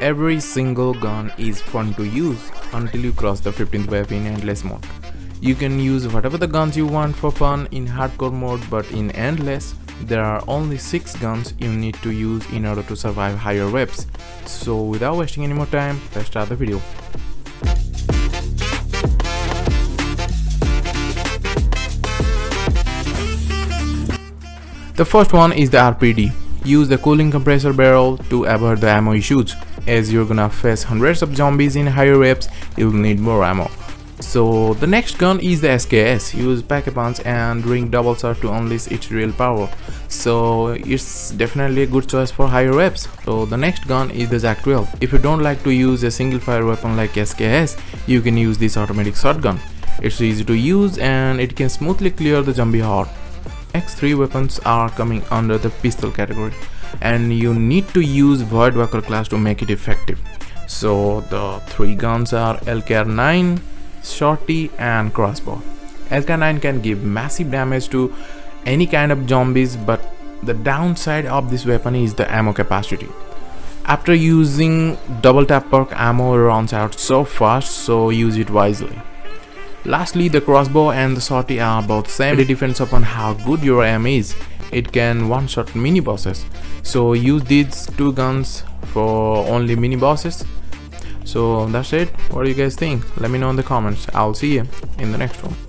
Every single gun is fun to use until you cross the 15th wave in endless mode. You can use whatever the guns you want for fun in hardcore mode but in endless, there are only 6 guns you need to use in order to survive higher waves. So without wasting any more time, let's start the video. The first one is the RPD. Use the cooling compressor barrel to avoid the ammo issues. As you're gonna face hundreds of zombies in higher waves, you'll need more ammo. So the next gun is the SKS. Use pack a punch and ring double shot to unleash its real power. So it's definitely a good choice for higher waves. So the next gun is the JAK-12. If you don't like to use a single fire weapon like SKS, you can use this automatic shotgun. It's easy to use and it can smoothly clear the zombie horde. X3 weapons are coming under the pistol category and you need to use Voidwalker class to make it effective. So the three guns are L-CAR 9, Shorty and Crossbow. L-CAR 9 can give massive damage to any kind of zombies but the downside of this weapon is the ammo capacity. After using double tap perk ammo runs out so fast so use it wisely. Lastly, the crossbow and the Shorty are both same. It depends upon how good your aim is. It can one-shot mini bosses. So use these two guns for only mini bosses. So that's it. What do you guys think? Let me know in the comments. I'll see you in the next one.